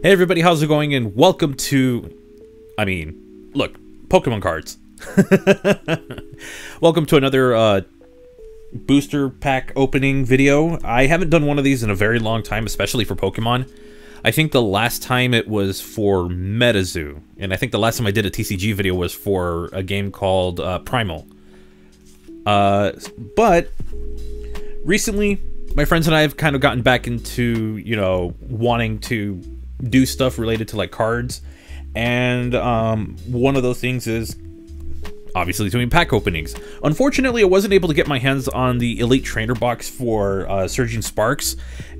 Hey everybody, how's it going? And welcome to, I mean, look, Pokemon cards. welcome to another uh, booster pack opening video. I haven't done one of these in a very long time, especially for Pokemon. I think the last time it was for MetaZoo, and I think the last time I did a TCG video was for a game called uh, Primal. Uh, but recently, my friends and I have kind of gotten back into, you know, wanting to do stuff related to like cards. And um, one of those things is obviously doing pack openings. Unfortunately, I wasn't able to get my hands on the Elite Trainer box for uh, Surging Sparks,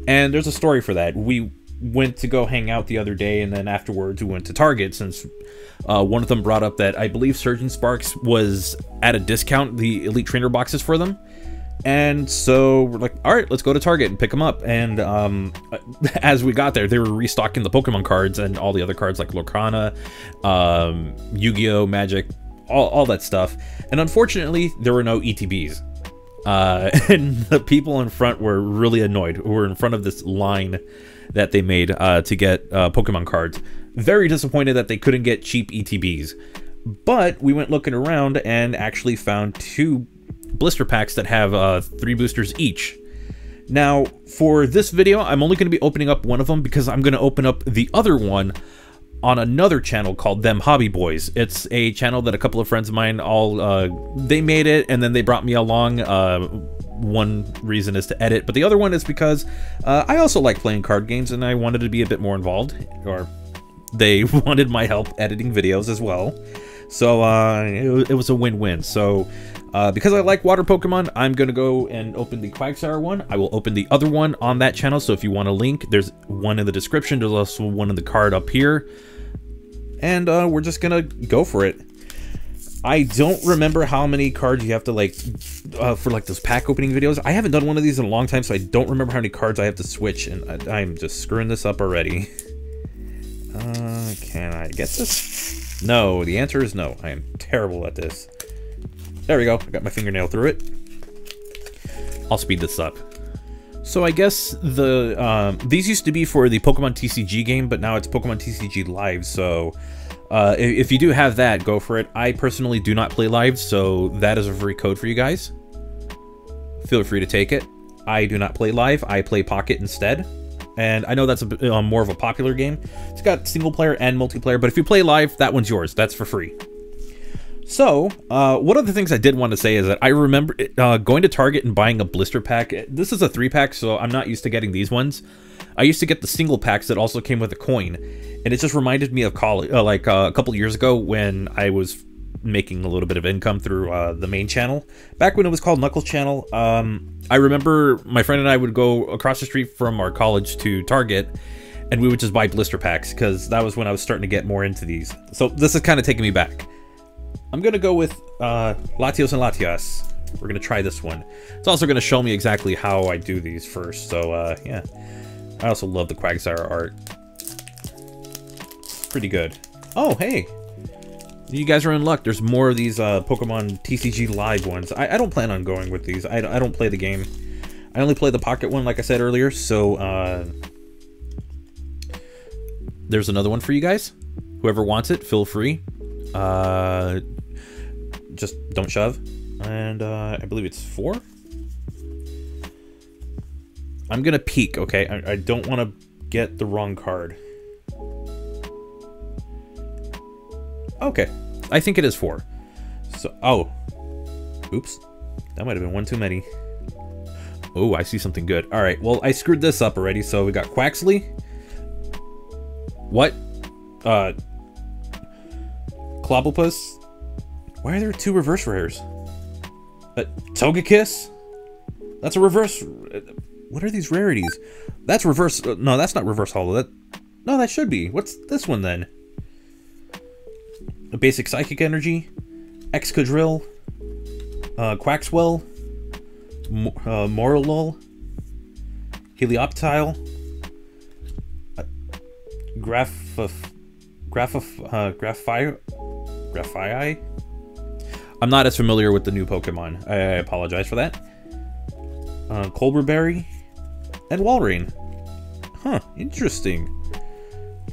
and there's a story for that. We went to go hang out the other day, and then afterwards we went to Target since uh, one of them brought up that I believe Surging Sparks was at a discount, the Elite Trainer boxes for them. And so we're like, all right, let's go to Target and pick them up. And um, as we got there, they were restocking the Pokemon cards and all the other cards like Lorcana, um, Yu-Gi-Oh, Magic, all, all that stuff. And unfortunately, there were no ETBs. Uh, and the people in front were really annoyed who were in front of this line that they made uh, to get uh, Pokemon cards. Very disappointed that they couldn't get cheap ETBs. But we went looking around and actually found two blister packs that have uh, three boosters each. Now, for this video, I'm only going to be opening up one of them because I'm going to open up the other one on another channel called Them Hobby Boys. It's a channel that a couple of friends of mine all uh, they made it and then they brought me along. Uh, one reason is to edit, but the other one is because uh, I also like playing card games and I wanted to be a bit more involved, or they wanted my help editing videos as well. So uh, it, it was a win-win. So uh, because I like water Pokemon, I'm going to go and open the Quagsire one. I will open the other one on that channel, so if you want a link, there's one in the description. There's also one in the card up here. And uh, we're just going to go for it. I don't remember how many cards you have to, like, uh, for, like, those pack opening videos. I haven't done one of these in a long time, so I don't remember how many cards I have to switch, and I, I'm just screwing this up already. Uh, can I get this? No, the answer is no. I am terrible at this. There we go. I got my fingernail through it. I'll speed this up. So I guess the um, these used to be for the Pokemon TCG game, but now it's Pokemon TCG Live. So uh, if you do have that, go for it. I personally do not play live, so that is a free code for you guys. Feel free to take it. I do not play live. I play Pocket instead. And I know that's a uh, more of a popular game. It's got single player and multiplayer, but if you play live, that one's yours. That's for free. So, uh, one of the things I did want to say is that I remember uh, going to Target and buying a blister pack. This is a three pack, so I'm not used to getting these ones. I used to get the single packs that also came with a coin, and it just reminded me of college, uh, like uh, a couple years ago when I was making a little bit of income through uh, the main channel. Back when it was called Knuckles Channel, um, I remember my friend and I would go across the street from our college to Target, and we would just buy blister packs because that was when I was starting to get more into these. So this is kind of taking me back. I'm to go with uh, Latios and Latias. We're to try this one. It's also to show me exactly how I do these first. So, uh, yeah. I also love the Quagsire art. Pretty good. Oh, hey. You guys are in luck. There's more of these uh, Pokemon TCG Live ones. I, I, don't plan on going with these. I, I don't play the game. I only play the Pocket one, like I said earlier. So, uh, there's another one for you guys. Whoever wants it, feel free. Uh, just don't shove. And uh, I believe it's four. I'm gonna peek, okay? I, I don't want to get the wrong card. Okay, I think it is four. So, oh, oops, that might have been one too many. Oh, I see something good. All right, well, I screwed this up already. So we got Quaxly. What? Uh, Clobbopus. Why are there two reverse rares? Uh, Togekiss? That's a reverse... What are these rarities? That's reverse... Uh, no, that's not reverse holo. That, no, that should be. What's this one then? A basic psychic energy? Excadrill? Uh, Quaxwell? Mo uh, Morlul? Helioptile? Uh, Graph... Graph... Uh? Graphii? I'm not as familiar with the new Pokemon. I, I apologize for that. Uh, Colbur Berry and Walrein. Huh, interesting.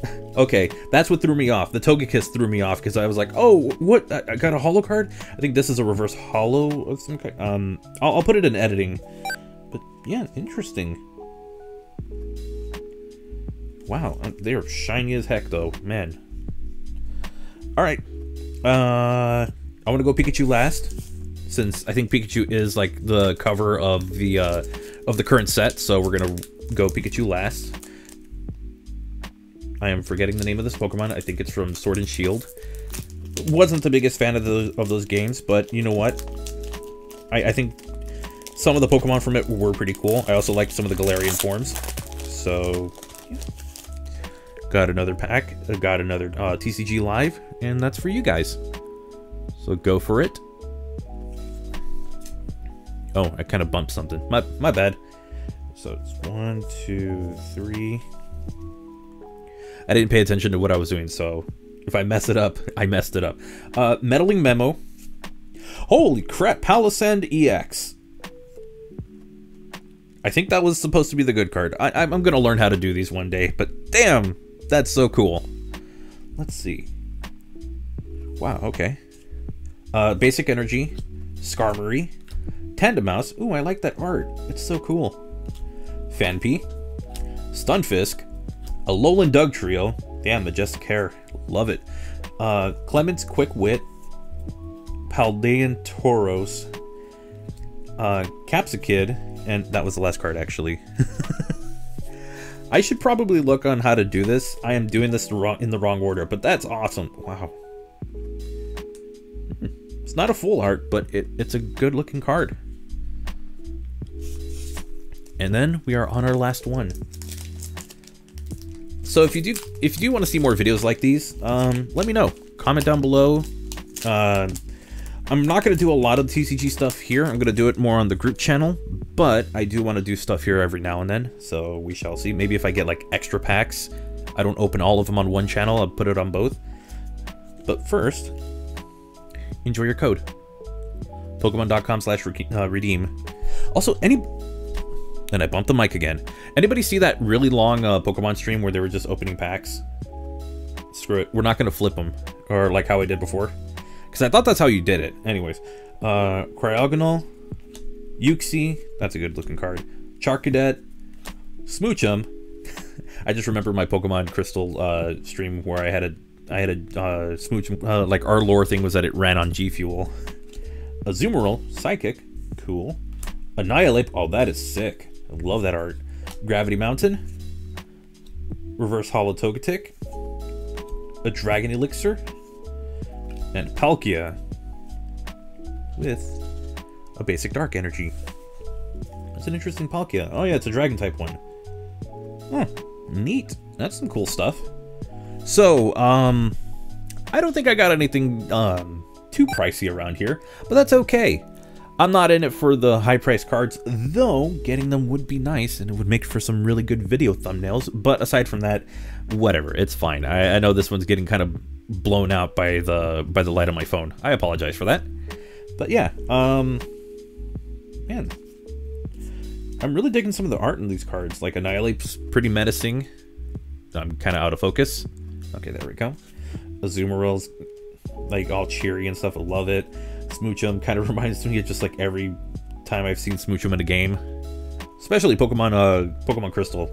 Okay, that's what threw me off. The Togekiss threw me off because I was like, oh, what? I, I got a holo card? I think this is a reverse holo of some kind. Um, I'll, I'll put it in editing. But yeah, interesting. Wow, uh, they are shiny as heck though, man. All right, uh, I want to go Pikachu last, since I think Pikachu is like the cover of the uh, of the current set. So we're gonna go Pikachu last. I am forgetting the name of this Pokemon. I think it's from Sword and Shield. Wasn't the biggest fan of those of those games, but you know what? I, I think some of the Pokemon from it were pretty cool. I also liked some of the Galarian forms. So. Got another pack. Got another uh, TCG Live, and that's for you guys. So go for it. Oh, I kind of bumped something. My, my bad. So it's one, two, three. I didn't pay attention to what I was doing, so if I mess it up, I messed it up. Uh, Meddling Memo. Holy crap, Palossand EX. I think that was supposed to be the good card. I, I'm going to learn how to do these one day, but damn, that's so cool. Let's see. Wow, okay. Uh, Basic Energy, Skarmory, Tandemaus. Ooh, I like that art. It's so cool. Phanpy, Stunfisk, Alolan Dugtrio. Damn, Majestic Hair. Love it. Uh, Clemont's Quick Wit, Paldean Tauros, uh, Capsakid, and that was the last card actually. I should probably look on how to do this. I am doing this wrong in the wrong order, but that's awesome. Wow. It's not a full art, but it, it's a good looking card. And then we are on our last one. So if you do if you do want to see more videos like these, um, let me know. Comment down below. Uh, I'm not going to do a lot of TCG stuff here. I'm going to do it more on the group channel, but I do want to do stuff here every now and then, so we shall see. Maybe if I get like extra packs, I don't open all of them on one channel, I'll put it on both. But first, enjoy your code. Pokemon.com slash uh, redeem. Also, any... And I bumped the mic again. Anybody see that really long uh, Pokemon stream where they were just opening packs? Screw it. We're not going to flip them. Or like how I did before. Because I thought that's how you did it. Anyways, uh, Cryogonal, Uxie, that's a good looking card. Charcadet, Smoochum. I just remember my Pokemon Crystal uh, stream where I had a I had a uh, Smoochum, uh, like our lore thing was that it ran on G Fuel. Azumarill, Psychic, cool. Annihilape, oh that is sick. I love that art. Gravity Mountain, Reverse Holo Togetic, a Dragon Elixir, and Palkia with a basic dark energy. That's an interesting Palkia. Oh yeah, it's a dragon type one. Hmm, neat. That's some cool stuff. So, um, I don't think I got anything um, too pricey around here, but that's okay. I'm not in it for the high price cards, though getting them would be nice and it would make for some really good video thumbnails. But aside from that, whatever, it's fine. I, I know this one's getting kind of blown out by the by the light on my phone. I apologize for that. But yeah, um man. I'm really digging some of the art in these cards. Like Annihilape's pretty menacing. I'm kind of out of focus. Okay, there we go. Azumarill's like all cheery and stuff. I love it. Smoochum kind of reminds me of just like every time I've seen Smoochum in a game. Especially Pokemon uh Pokemon Crystal.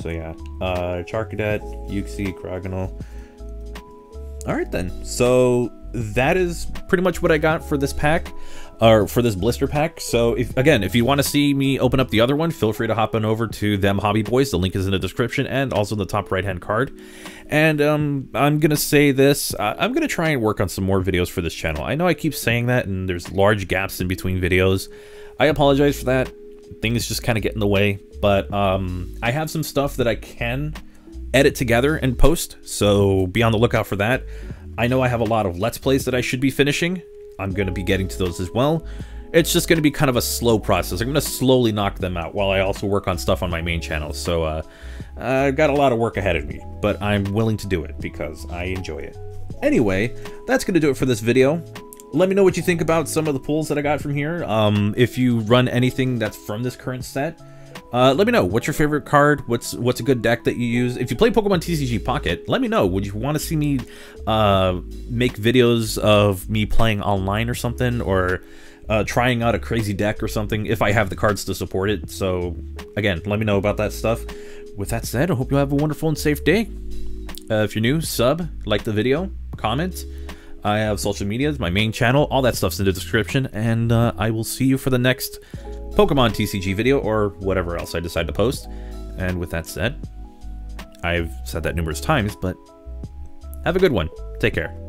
So yeah. Uh Charcadet, Uxie, Cryogonal. Alright then, so that is pretty much what I got for this pack, or for this blister pack. So if again, if you want to see me open up the other one, feel free to hop on over to Them Hobby Boys. The link is in the description and also in the top right hand card. And um, I'm gonna say this, I'm gonna try and work on some more videos for this channel. I know I keep saying that and there's large gaps in between videos. I apologize for that. Things just kind of get in the way, but um, I have some stuff that I can edit together and post, so be on the lookout for that. I know I have a lot of Let's Plays that I should be finishing. I'm going to be getting to those as well. It's just going to be kind of a slow process. I'm going to slowly knock them out while I also work on stuff on my main channel. So uh, I've got a lot of work ahead of me, but I'm willing to do it because I enjoy it. Anyway, that's going to do it for this video. Let me know what you think about some of the pulls that I got from here. Um, if you run anything that's from this current set, Uh, let me know what's your favorite card. What's what's a good deck that you use? If you play Pokemon TCG Pocket, let me know. Would you want to see me uh, make videos of me playing online or something, or uh, trying out a crazy deck or something? If I have the cards to support it. So again, let me know about that stuff. With that said, I hope you have a wonderful and safe day. Uh, if you're new, sub, like the video, comment. I have social medias, my main channel, all that stuff's in the description, and uh, I will see you for the next Pokemon TCG video or whatever else I decide to post. And with that said, I've said that numerous times, but have a good one. Take care.